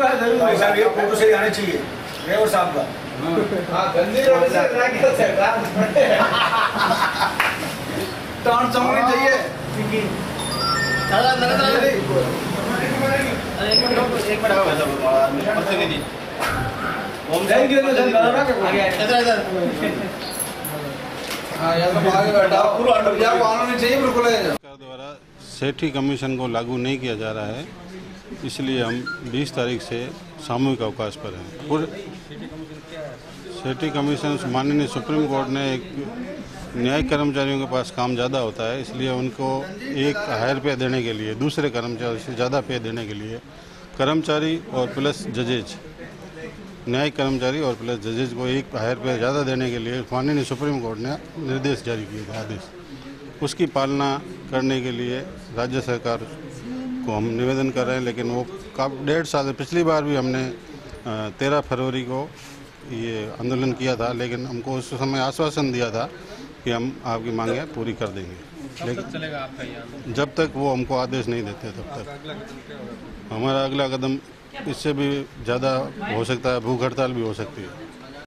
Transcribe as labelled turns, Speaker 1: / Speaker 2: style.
Speaker 1: Photo आने चाहिए driver साहब का चाहिए
Speaker 2: सेठी कमीशन को लागू नहीं किया जा रहा है। इसलिए हम 20 तारीख से सामूहिक अवकाश पर हैं। पूरे सेठी कमीशन, माननीय सुप्रीम कोर्ट ने एक न्यायिक कर्मचारियों के पास काम ज़्यादा होता है, इसलिए उनको एक हायर पे देने के लिए, दूसरे कर्मचारी से ज़्यादा पे देने के लिए कर्मचारी और प्लस जजेज, न्यायिक कर्मचारी और प्लस जजेज को एक हायर पे ज़्यादा देने के लिए माननीय सुप्रीम कोर्ट ने निर्देश जारी किए थे आदेश। उसकी पालना करने के लिए राज्य सरकार को हम निवेदन कर रहे हैं लेकिन वो काफ़ी डेढ़ साल पिछली बार भी हमने तेरह फरवरी को ये आंदोलन किया था लेकिन हमको उस समय आश्वासन दिया था कि हम आपकी मांगें पूरी कर देंगे। लेकिन जब तक वो हमको आदेश नहीं देते तब तक। हमारा अगला कदम इससे भी ज़्यादा हो सकता है भूख हड़ताल भी हो सकती है।